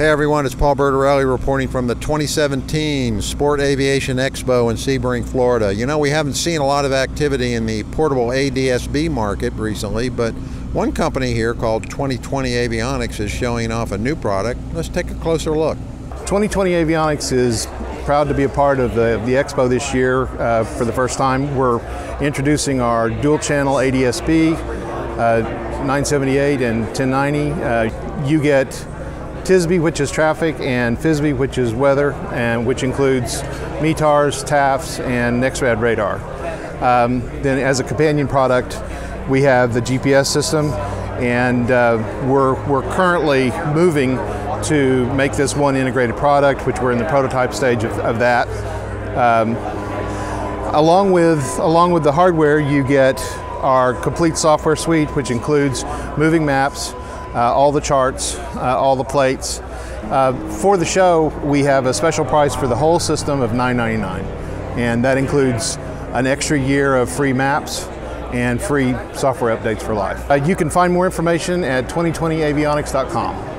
Hey everyone, it's Paul Bertorelli reporting from the 2017 Sport Aviation Expo in Sebring, Florida. You know, we haven't seen a lot of activity in the portable ADSB market recently, but one company here called 2020 Avionics is showing off a new product. Let's take a closer look. 2020 Avionics is proud to be a part of the, the expo this year uh, for the first time. We're introducing our dual channel ADSB uh, 978 and 1090. Uh, you get TIS-B, which is traffic, and FIS-B, which is weather, and which includes METARs, TAFs, and NEXRAD radar. Um, then, as a companion product, we have the GPS system, and uh, we're, we're currently moving to make this one integrated product, which we're in the prototype stage of, of that. Um, along with along with the hardware, you get our complete software suite, which includes moving maps, all the charts, uh, all the plates. Uh, for the show, we have a special price for the whole system of $9.99, and that includes an extra year of free maps and free software updates for life. Uh, you can find more information at 2020avionics.com.